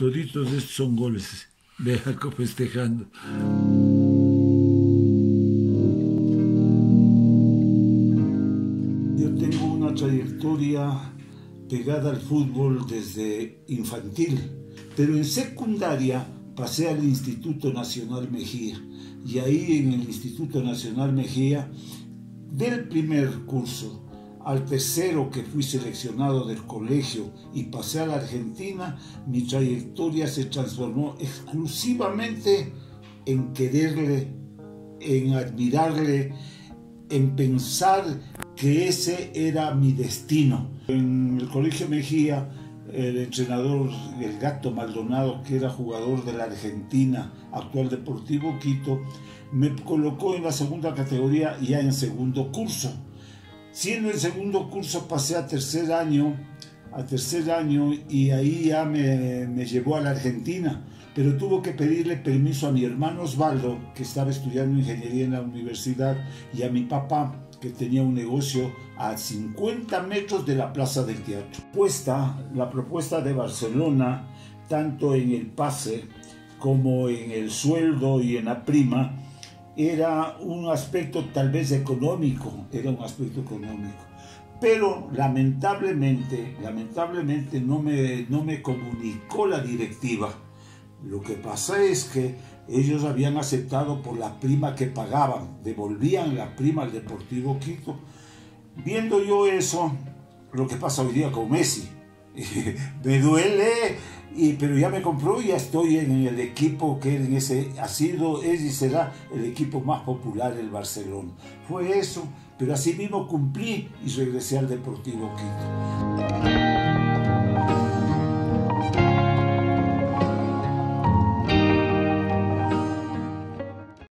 toditos estos son goles. Vea festejando. Yo tengo una trayectoria pegada al fútbol desde infantil, pero en secundaria pasé al Instituto Nacional Mejía y ahí en el Instituto Nacional Mejía, del primer curso al tercero que fui seleccionado del colegio y pasé a la Argentina, mi trayectoria se transformó exclusivamente en quererle, en admirarle, en pensar que ese era mi destino. En el colegio Mejía, el entrenador, el gato Maldonado, que era jugador de la Argentina, actual Deportivo Quito, me colocó en la segunda categoría ya en segundo curso Siendo el segundo curso pasé a tercer año, a tercer año y ahí ya me, me llevó a la Argentina, pero tuvo que pedirle permiso a mi hermano Osvaldo, que estaba estudiando ingeniería en la universidad, y a mi papá, que tenía un negocio a 50 metros de la Plaza del Teatro. Puesta, la propuesta de Barcelona, tanto en el pase como en el sueldo y en la prima, era un aspecto tal vez económico, era un aspecto económico. Pero lamentablemente, lamentablemente no me, no me comunicó la directiva. Lo que pasa es que ellos habían aceptado por la prima que pagaban, devolvían la prima al Deportivo Quito. Viendo yo eso, lo que pasa hoy día con Messi, me duele y, pero ya me compró y ya estoy en el equipo que en ese ha sido, es y será el equipo más popular del Barcelona. Fue eso, pero así mismo cumplí y regresé al Deportivo Quito.